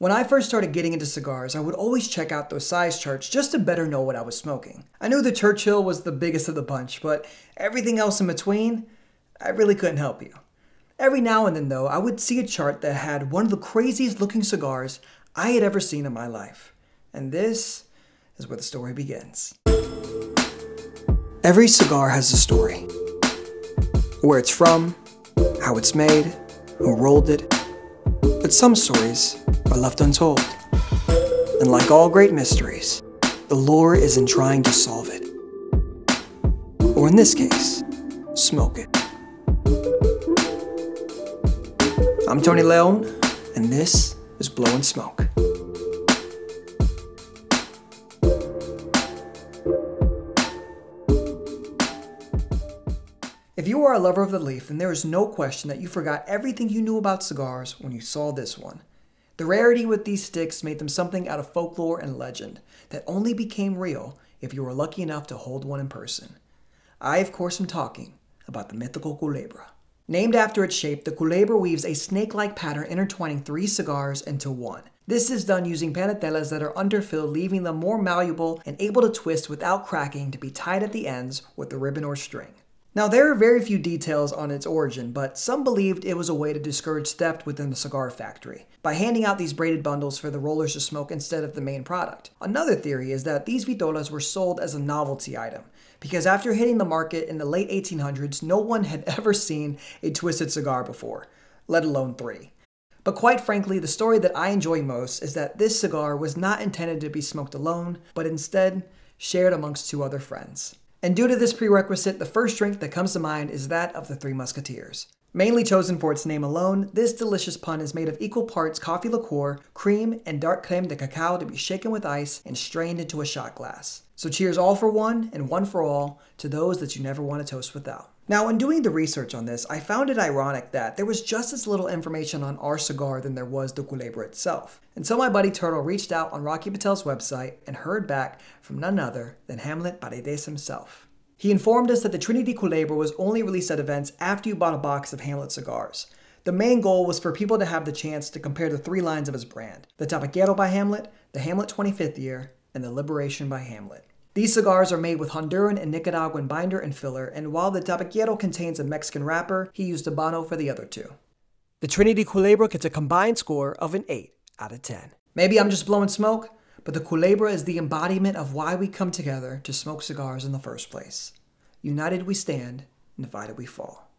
When I first started getting into cigars, I would always check out those size charts just to better know what I was smoking. I knew the Churchill was the biggest of the bunch, but everything else in between, I really couldn't help you. Every now and then, though, I would see a chart that had one of the craziest looking cigars I had ever seen in my life. And this is where the story begins. Every cigar has a story. Where it's from, how it's made, who rolled it. But some stories are left untold. And like all great mysteries, the lure is in trying to solve it. Or in this case, smoke it. I'm Tony Leon, and this is Blowing Smoke. If you are a lover of the leaf, then there is no question that you forgot everything you knew about cigars when you saw this one. The rarity with these sticks made them something out of folklore and legend that only became real if you were lucky enough to hold one in person. I, of course, am talking about the mythical culebra. Named after its shape, the culebra weaves a snake-like pattern intertwining three cigars into one. This is done using panatelas that are underfilled, leaving them more malleable and able to twist without cracking to be tied at the ends with a ribbon or string. Now, there are very few details on its origin, but some believed it was a way to discourage theft within the cigar factory by handing out these braided bundles for the rollers to smoke instead of the main product. Another theory is that these vitolas were sold as a novelty item, because after hitting the market in the late 1800s, no one had ever seen a twisted cigar before, let alone three. But quite frankly, the story that I enjoy most is that this cigar was not intended to be smoked alone, but instead shared amongst two other friends. And due to this prerequisite, the first drink that comes to mind is that of the Three Musketeers. Mainly chosen for its name alone, this delicious pun is made of equal parts coffee liqueur, cream, and dark creme de cacao to be shaken with ice and strained into a shot glass. So cheers all for one and one for all to those that you never want to toast without. Now, in doing the research on this, I found it ironic that there was just as little information on our cigar than there was the Culebra itself. And so my buddy Turtle reached out on Rocky Patel's website and heard back from none other than Hamlet Paredes himself. He informed us that the Trinity Culebra was only released at events after you bought a box of Hamlet cigars. The main goal was for people to have the chance to compare the three lines of his brand the Tabaquero by Hamlet, the Hamlet 25th year, and the Liberation by Hamlet. These cigars are made with Honduran and Nicaraguan binder and filler, and while the Tabaquero contains a Mexican wrapper, he used Habano for the other two. The Trinity Culebra gets a combined score of an 8 out of 10. Maybe I'm just blowing smoke, but the Culebra is the embodiment of why we come together to smoke cigars in the first place. United we stand, divided we fall.